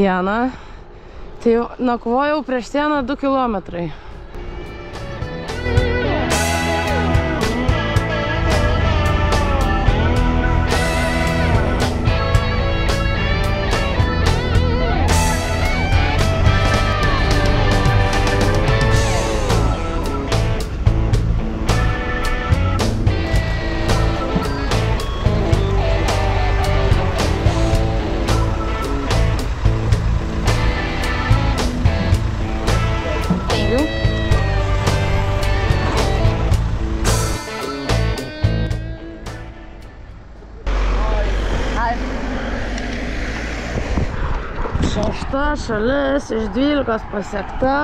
sieną. Tai jau nakvojau prieš sieną 2 kilometrai. You. Hi. Šešta šalis iš 12 pasiekta.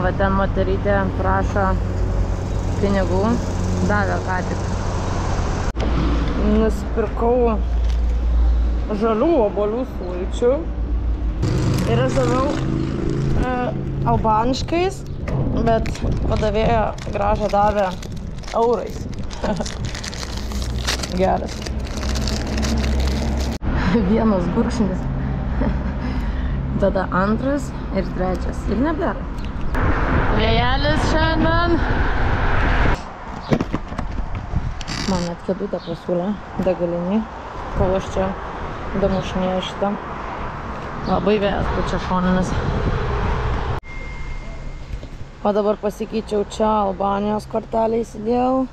Va ten moterytė prašo pinigų. Davė ką tik. Nusipirkau žalių obolių sulčių. Ir aš daviau e, albaniškais, bet padavėja gražą davė eurais. Geras. Vienas gurkšnis. Tada antras ir trečias. Ir nebėra. Vėjelis šiandien. Man net kėdutę pasiūlė degalinį, kol aš čia damušinėjau šitą. Labai vėjas pučia šoninis. O dabar pasikeičiau čia Albanijos kortelę įsidėjau.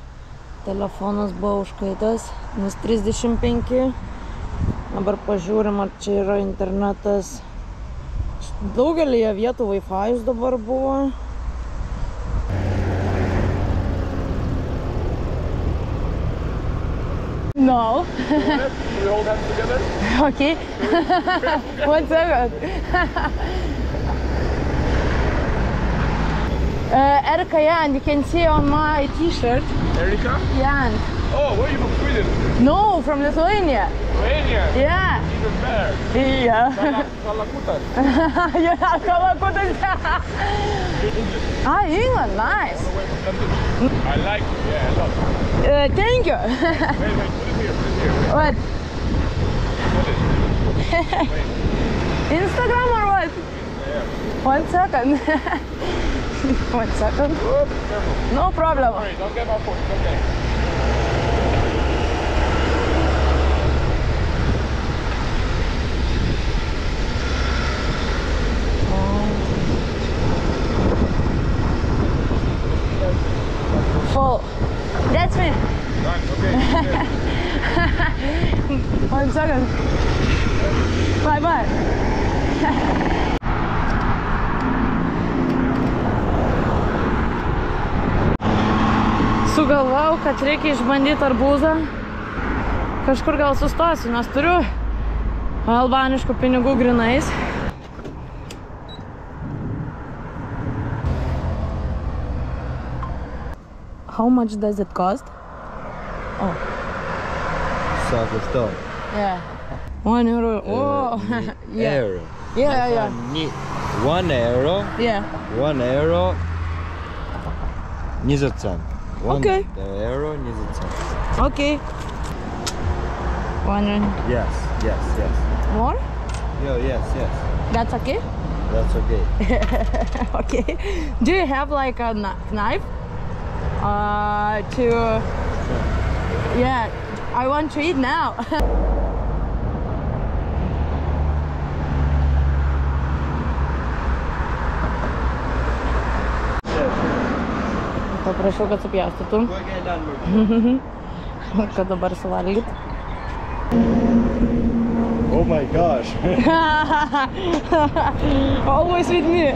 Telefonas buvo užkaitas, nes 35. Dabar pažiūrim, ar čia yra internetas. Daugelį vietų Wi-Fi dabar buvo. No. We hold hands together. Okay. One second. uh, Erika Jan, you can see on my t-shirt. Erika? Jan. Oh, where are you from Sweden? No, from Lithuania. Lithuania. Yeah. Even better. Yeah. Kalakutas. yeah, Kalakutas. Ah, England, nice. Away from London. I like it. Yeah, a lot. Uh, thank you. Wait, wait. Put it here. Put it here. what? Put it. Instagram or what? Yeah. One second. One second. Whoop, careful. No problem. Sorry, don't get my. It's okay. Sugalvojau, kad reikia išbandyti arbūzą. Kažkur gal sustosiu, nes turiu albaniškų pinigų grinais. How much does it cost? Oh, Sako što? yeah. One euro. Oh, yeah. Euro. Yeah, yeah, Ni- One euro, yeah. one euro, ni za. One Okay. euro, ni za cent. Okay. One Yes, yes, yes. more? Yo, yes, yes. That's okay? That's okay. okay. Do you have like a knife? Uh, to. Yeah, I want to eat now. Paprašiau, kad supjaustytum, kad dabar suvalgyt. Oh my gosh. Always with me.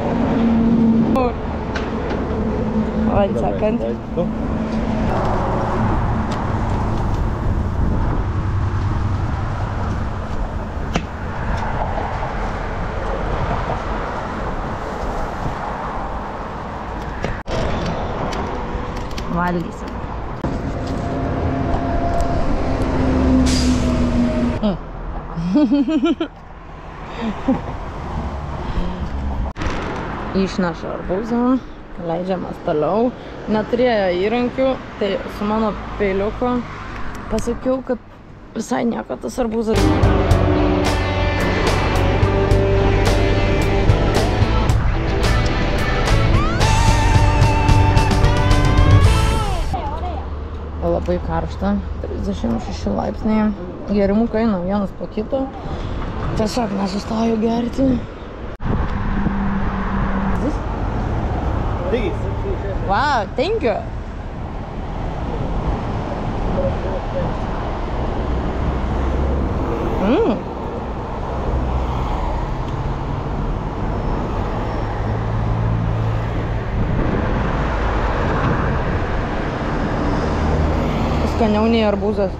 One second. Go. Valgysim. Išneša arbūzą, leidžiamas toliau. Neturėjo įrankių, tai su mano peiliuku pasakiau, kad visai nieko tas arbūzas. Labai karšta, 36 laipsniai. Gerimukai eina vienas po kito. Tiesiog nesustoju gerti. Wow, thank you. Mm. Skaniau nei arbūzas.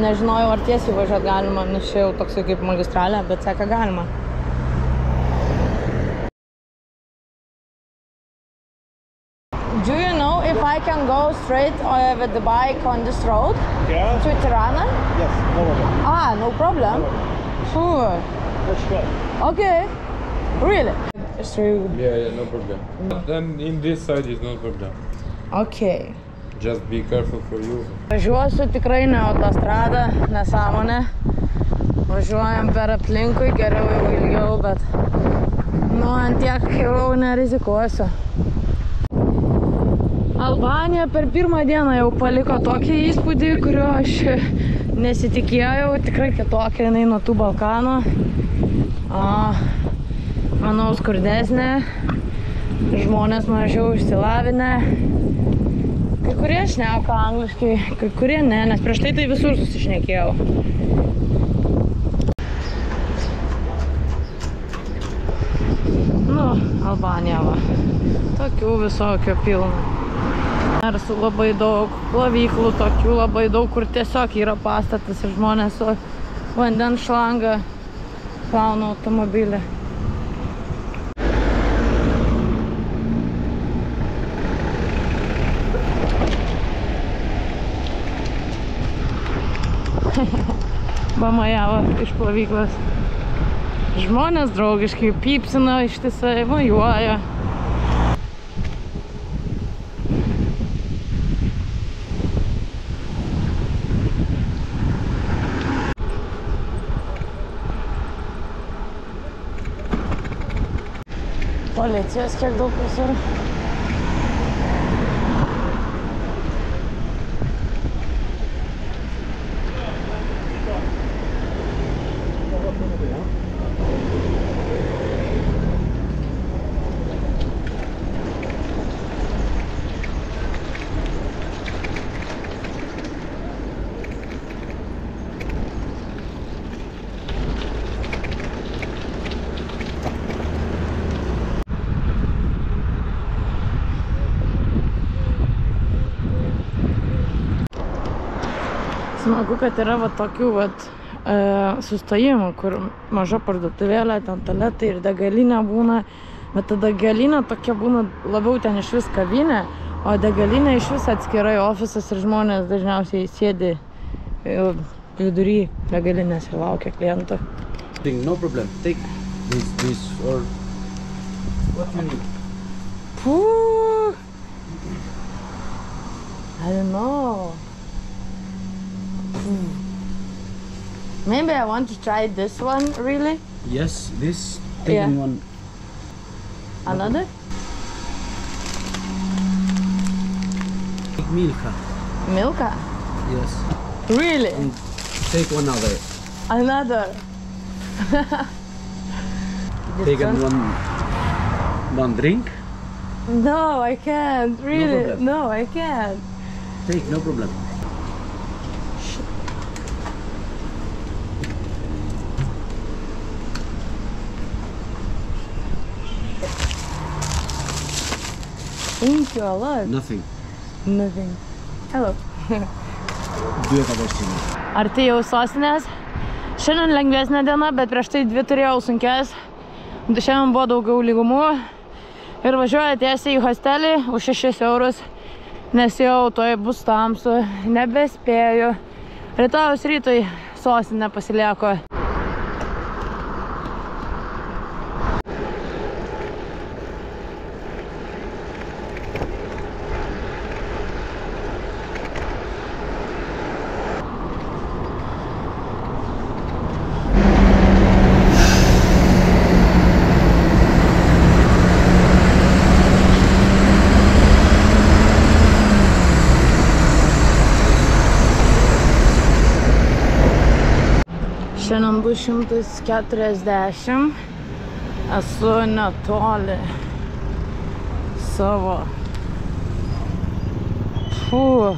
Nežinojau, ar tiesiai važiuoti galima, nes čia jau toksai kaip magistralė, bet seka galima. Do you know if I can go straight uh, with the bike on this road Yeah. to Tirana? Yes. No problem. Ah, no problem. Sure. Let's go. Okay. Really? Through. Yeah, yeah, no problem. Then in this side is no problem. Okay. Just be careful for you. Važiuosiu tikrai ne autostrada, nesąmonė. Važiuojam per aplinkui, geriau jau ilgiau, bet nu ant tiek jau nerizikuosiu. Albanija per pirmą dieną jau paliko tokį įspūdį, kurio aš nesitikėjau. Tikrai kitokia jinai nuo tų Balkanų. O, manau, skurdesnė. Žmonės mažiau išsilavinę. Kai kurie šneka angliškai, kai kurie ne, nes prieš tai tai visur susišnekėjau. Nu, Albanija va. Tokių visokių pilna. Ir su labai daug plovyklų, tokių labai daug, kur tiesiog yra pastatas ir žmonės su vandens šlanga plauna automobilį. Bamajavo iš plovyklos. Žmonės draugiškai pypsina ištisai, mojuoja. Policijos kiek daug visur. Smagu, kad yra va tokių vat, e, sustojimų, kur maža parduotuvėlė, ten toletai ir degalinė būna, bet ta degalinė tokia būna labiau ten iš vis kavinė, o degalinė iš vis atskirai ofisas ir žmonės dažniausiai sėdi e, vidury degalinės ir laukia klientų. No problem. Take this, this, or what you need. Puh. I don't know. Hmm. Maybe I want to try this one, really? Yes, this Yeah. one. Another? Take Milka. Milka? Yes. Really? And take one other. Another? Taken one, one drink. No, I can't. Really? problem. No, I can't. Take, no problem. Thank you a lot. Nothing. Nothing. Hello. Do you have a question? Artėjau sostinės. Šiandien lengvesnė diena, bet prieš tai dvi turėjau sunkes. Šiandien buvo daugiau lygumų. Ir važiuoju tiesiai į hostelį už 6 eurus. Nes jau toj bus tamsu. Nebespėju. Rytojus rytoj sostinę pasilieku. Šiandien bus 140. Esu netoli savo. Fū.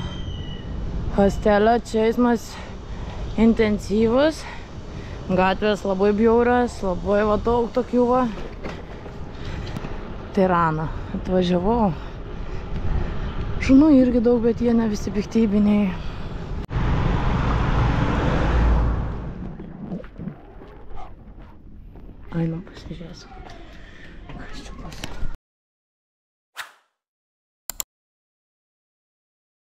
Hostelio čia eismas intensyvus. Gatvės labai bjaurios, labai va daug tokių va. Tiraną atvažiavau. Šunų irgi daug, bet jie ne visi piktybiniai. Ah non, c'est.